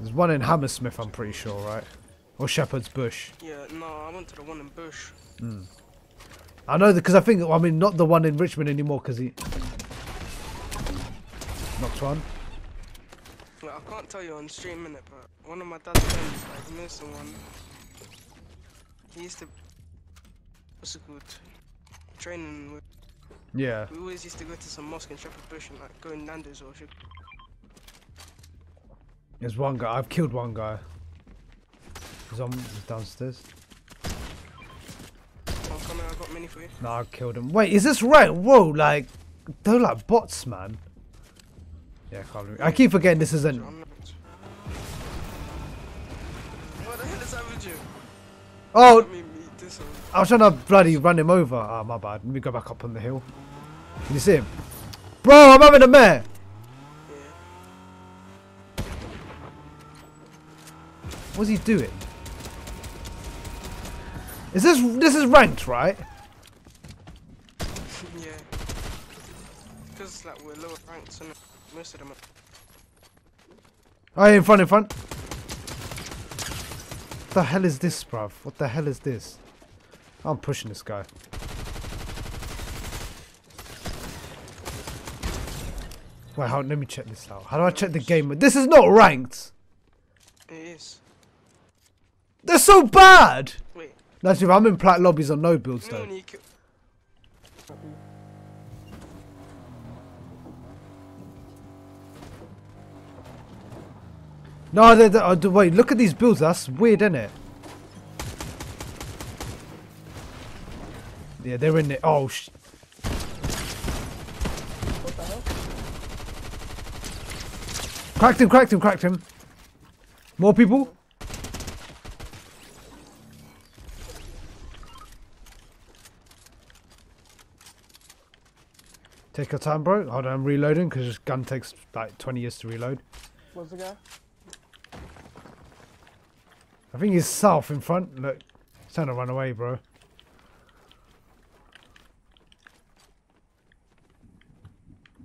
There's one in Hammersmith, I'm pretty sure, right? Or Shepherd's Bush. Yeah, no, I went to the one in Bush. Hmm. I know because I think I mean not the one in Richmond anymore because he knocked one. Like, I can't tell you on stream minute, but one of my dad's friends, like, knows someone. He used to, what's it called? Training with. Yeah. We always used to go to some mosque in Shepherd Bush and like go in Nando's or shit. There's one guy. I've killed one guy. He's on he's downstairs. I'm coming, I got for you. No, I killed him. Wait, is this right? Whoa, like they're like bots, man. Yeah, I can't believe I keep forgetting this isn't. What the hell is that with you? Oh, Let me meet this one. I was trying to bloody run him over. Ah, my bad. Let me go back up on the hill. Can you see him? Bro, I'm having a mare. Yeah. What's he doing? Is this this is ranked, right? yeah. Because like we're lower ranked, and most of them are. Oh, in front, in front. What the hell is this, bruv? What the hell is this? I'm pushing this guy. Wait, how, let me check this out. How do I check the game? This is not ranked. It is. They're so bad. Wait, That's if I'm in plat lobbies on no builds though. No, they're, they're, oh, wait, look at these builds. That's weird, isn't it? Yeah, they're in there. Oh, sh What the hell? cracked him, cracked him, cracked him. More people? Take your time, bro. Hold on, I'm reloading because this gun takes like 20 years to reload. What's the guy? I think he's south in front. Look, he's trying to run away, bro.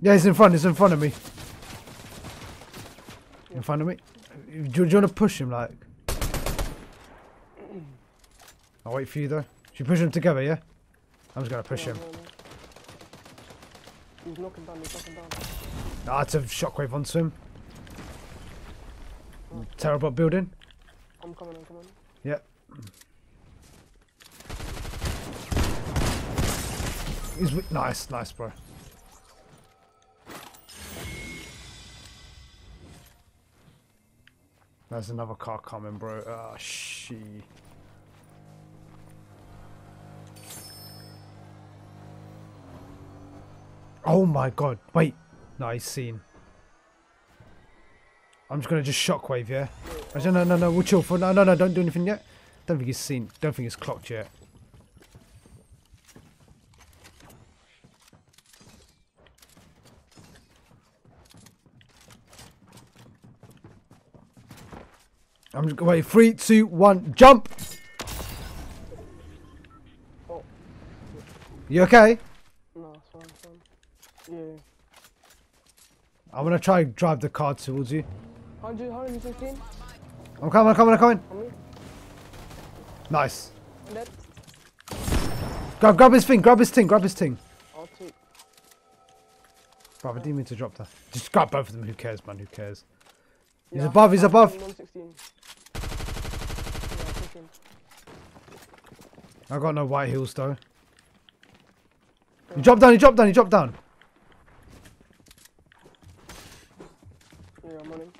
Yeah, he's in front. He's in front of me. In front of me. Do, you- do you want to push him, like? I'll wait for you, though. Should we push them together, yeah? I'm just going to push him. He's knocking down, he's knocking down. Ah, it's a shockwave onto him. Terrible building. I'm coming, I'm coming. Yep. He's nice, nice, bro. There's another car coming, bro. Ah, she. Oh my god! Wait, Nice scene. I'm just gonna just shockwave, yeah. Actually, no, no, no, we'll chill for no, no, no, don't do anything yet. Don't think he's seen. Don't think he's clocked yet. I'm just gonna wait. Three, two, one, jump. You okay? No, it's fine, it's fine. Yeah. I'm gonna try and drive the car towards you. 100, 115? I'm coming, I'm coming, I'm coming. Me? Nice. Dead? Grab, grab his thing, grab his thing, grab his thing. I'll take. Bro, I didn't mean to drop that. Just grab both of them. Who cares, man? Who cares? He's Yeah, above, he's above. 116. Yeah. I got no white heels though. He dropped down, he dropped down, he dropped down. Yeah, I'm on him.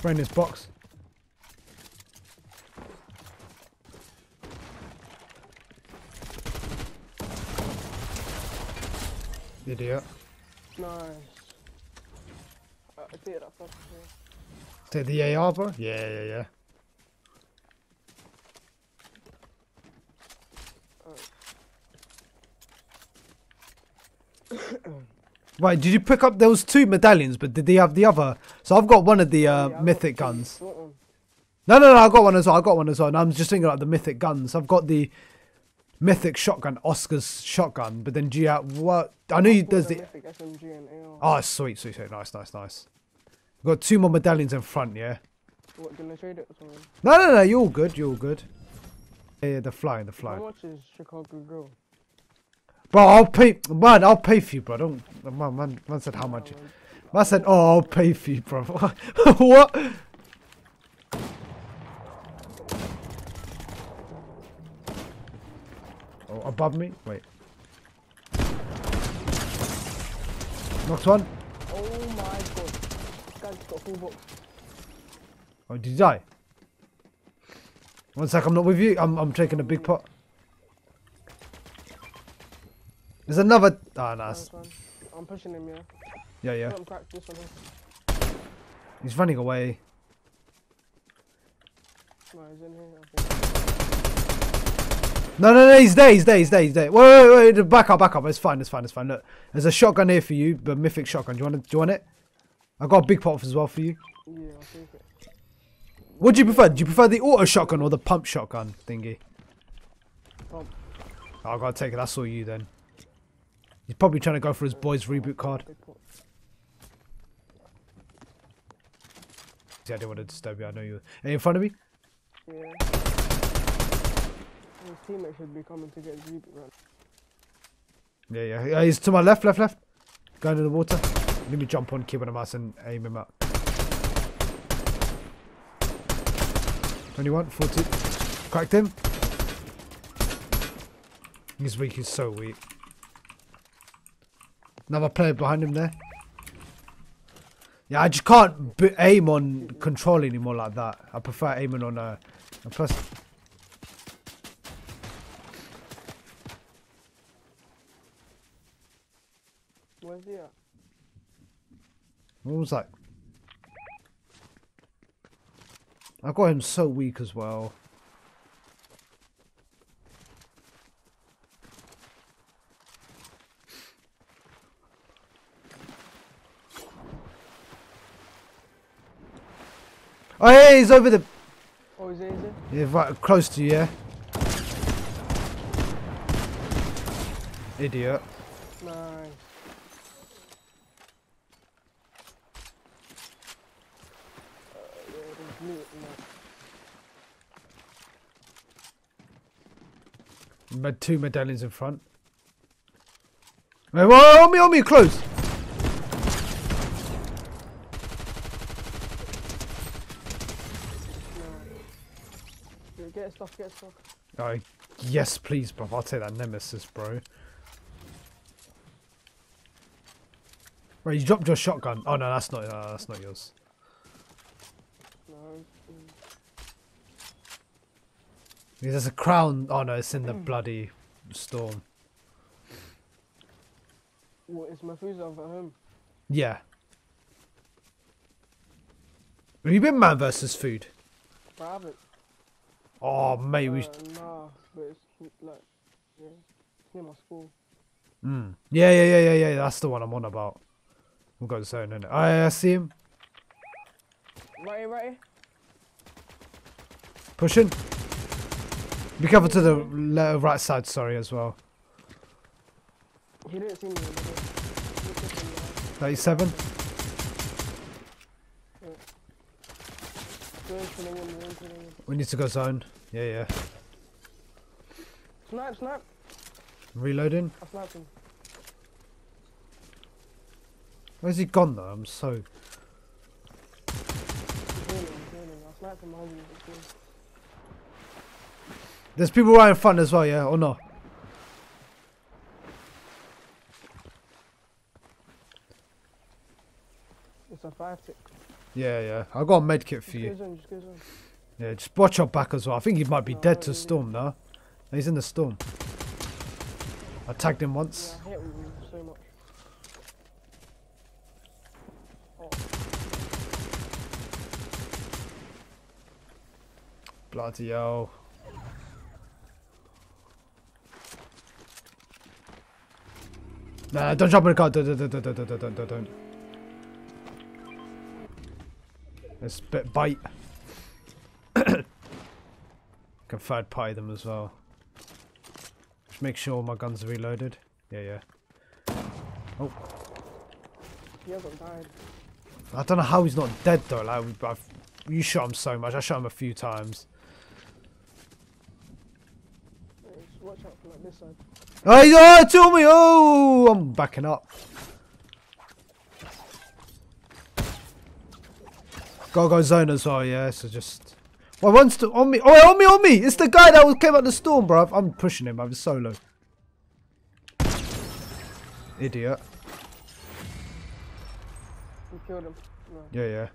Spraying this box. Idiot. Nice. Uh, I take that first. Yeah. Take the AR, bro? Yeah, yeah, yeah. Right, did you pick up those two medallions, but did they have the other? So I've got one of the uh, Yeah, mythic guns. No, no, no, I got one as well. I got one as well. And I'm just thinking like the mythic guns. I've got the mythic shotgun, Oscar's shotgun. But then do you have what? I know you, I've there's the the. Mythic SMG and AR. Oh, sweet, sweet, sweet. Nice, nice, nice. Got two more medallions in front, yeah. What, gonna trade it or something? No, no, no, you're all good, you're all good. Yeah, yeah, they're flying, they're How much is Chicago Grill? Bro, I'll pay, man, I'll pay for you, bro. Don't, man, man, man said how much. Oh. Man said, oh, I'll pay for you, bro. what? Oh, above me? Wait. Knocked one? Oh my god. This got full box. Oh, did you die? One sec, I'm not with you. I'm, I'm taking a big pot. There's another. Ah, nice. Nice. I'm pushing him, yeah. Yeah, yeah. Let him crack this one. He's running away. No, he's in here. I think. No, no, he's there, he's there, he's there, he's there. Wait, wait, wait, back up, back up. It's fine, it's fine, it's fine. Look, there's a shotgun here for you, the mythic shotgun. Do you want it? Do you want it? I got a big pot as well for you. Yeah, I'll take it. What do you prefer? Do you prefer the auto shotgun or the pump shotgun thingy? Pump. Oh, I gotta take it. That's all you then. He's probably trying to go for his boy's reboot card. Big pot. See, I didn't want to disturb you. I know you. Are in front of me? Yeah. His teammate should be coming to get his reboot run. Yeah, yeah. yeah he's to my left, left, left. Going in the water. Let me jump on, keep on a mouse and aim him up. 21, 40. Cracked him. He's weak, he's so weak. Another player behind him there. Yeah, I just can't b- aim on control anymore like that. I prefer aiming on a, a plus. Where's he at? What was that? I got him so weak as well. Oh, hey, he's over the. Oh, is it? Is it? Yeah, right close to you, yeah? Idiot. Nice. Uh, yeah, there's meat in that. Med two medallions in front. Wait, whoa, on me, on me, close. Get stuff, get stuff. Oh, yes, please, bro. I'll take that nemesis, bro. Right, you dropped your shotgun. Oh no, that's not. Uh, that's not yours. No. There's a crown. Oh no, it's in the bloody storm. What is Mafusa at home? Yeah. Have you been man versus food? I haven't. Oh, mate, uh, we. Nah, it's like yeah, near my school. Mm. Yeah, yeah, yeah, yeah, yeah. That's the one I'm on about. We've got zone in it. I, I see him. Right here, right here. Pushing. Be careful to the right side, sorry, as well. He didn't see me. 37. We need to go zone. Yeah, yeah. Snipe, snipe. Reloading. I sniped him. Where's he gone though? I'm so. He's healing, he's healing. I sniped him 116. There's people right in front as well, yeah, or not? It's a 5 tick. Yeah, yeah. I got a med kit for Just you. on, just. Yeah, just watch your back as well. I think he might be No, dead to don't storm now. He's in the storm. I tagged him once. Yeah, him so much. Oh, Bloody hell. Nah, don't jump in the car. Don't, don't, don't, don't, don't, don't, don't, Let's bit bite. Can third party them as well. Just make sure my guns are reloaded. Yeah, yeah. Oh. He hasn't died. I don't know how he's not dead though. Like, I've, you shot him so much. I shot him a few times. Watch out for like this side. Oh, he's oh, to me! Oh, I'm backing up. Gotta go zone as well, yeah. So just. Well, one's to, on me. Oh, on me, on me! It's the guy that was, came out the storm, bro. I'm pushing him. I'm solo. Idiot. You killed him. No. Yeah, yeah.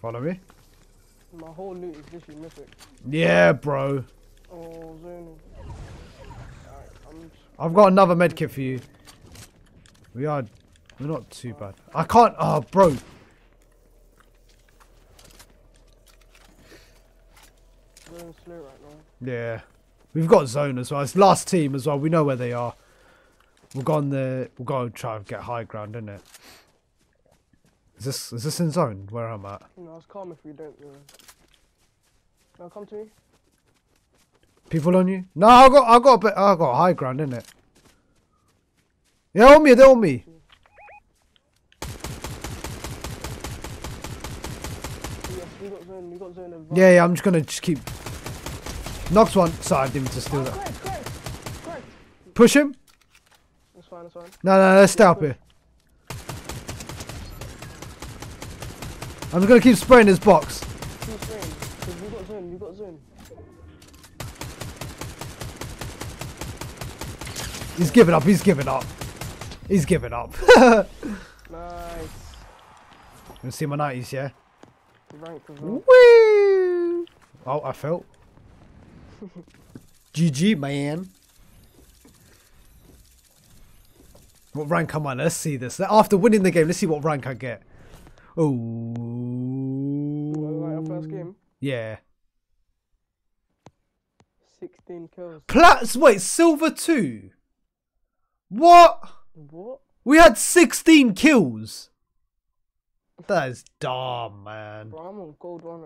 Follow me? My whole loot is literally mythic. Yeah, bro. Oh, zoning. Alright, I'm just I've got another medkit for you. We are. We're not too bad. I can't. Oh, bro. right now. Yeah. We've got zone as well. It's last team as well. We know where they are. We'll go on the. We'll go and try and get high ground, isn't it? Is this is this in zone where I'm at? You know, it's calm if we don't. Uh... Now come to me. People on you? No, I got I got a bit. I got high ground, isn't it? Yeah, on me. They're on me. Yes, we got zone. We got zone. advanced. Yeah, yeah. I'm just gonna just keep. Knocks one. Sorry, I didn't mean to steal Oh, that. correct, correct, correct. Push him. That's fine. That's fine. No, no, let's stay up here. I'm just gonna keep spraying this box. Keep spraying. We got zone. We got zone. He's giving up. He's giving up. He's giving up. Nice. You see my 90s, yeah? Rank as well. Woo! Oh, I felt. GG, man. What rank am I? Let's see this. After winning the game, let's see what rank I get. Oh. Like first game. Yeah. 16 kills. Plats. Wait, silver two. What? What? We had 16 kills. That is dumb, man. Bro, I'm on gold one.